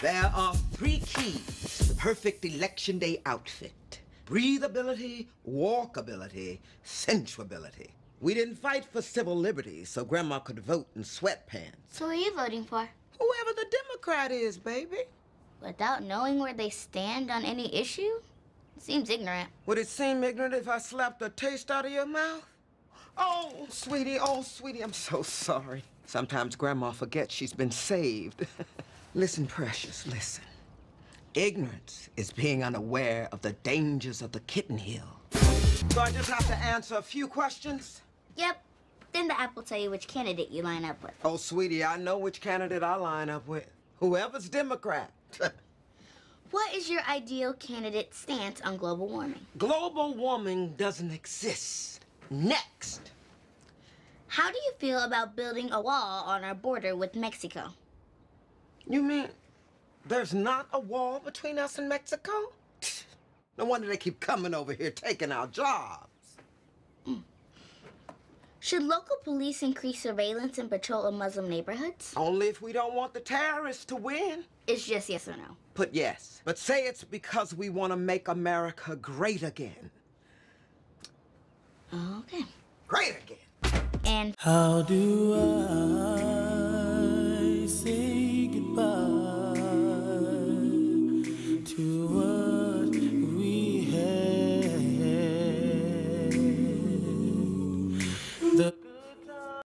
There are three keys to the perfect election day outfit. Breathability, walkability, sensuability. We didn't fight for civil liberties so Grandma could vote in sweatpants. So who are you voting for? Whoever the Democrat is, baby. Without knowing where they stand on any issue? Seems ignorant. Would it seem ignorant if I slapped the taste out of your mouth? Oh, sweetie, oh, sweetie, I'm so sorry. Sometimes Grandma forgets she's been saved. listen, precious, listen. Ignorance is being unaware of the dangers of the kitten hill. So I just have to answer a few questions? Yep. Then the app will tell you which candidate you line up with. Oh, sweetie, I know which candidate I line up with. Whoever's Democrat. What is your ideal candidate stance on global warming? Global warming doesn't exist. Next. How do you feel about building a wall on our border with Mexico? You mean there's not a wall between us and Mexico? No wonder they keep coming over here taking our jobs. Should local police increase surveillance and patrol in Muslim neighborhoods? Only if we don't want the terrorists to win. It's just yes or no. Put yes. But say it's because we want to make America great again. Okay. Great again. And How do I